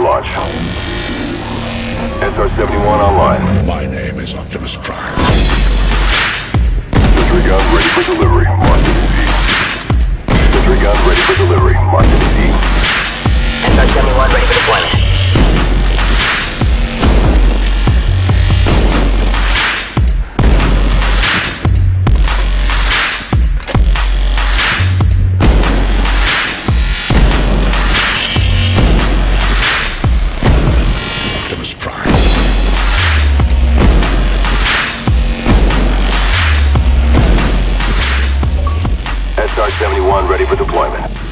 launch. SR-71 online. My name is Optimus Prime. Sentry gun ready for delivery. Marked in Z. Sentry gun ready for delivery. Marked in Z. 71 ready for deployment.